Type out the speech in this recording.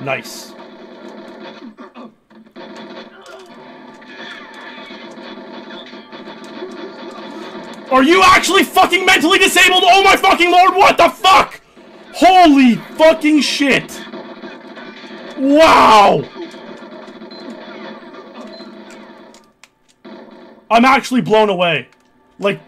Nice. Are you actually fucking mentally disabled? Oh my fucking lord, what the fuck? Holy fucking shit. Wow. I'm actually blown away. Like,